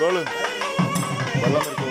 கோலு வெள்ளம் இருக்கு